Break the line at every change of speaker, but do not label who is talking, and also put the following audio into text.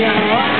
Yeah.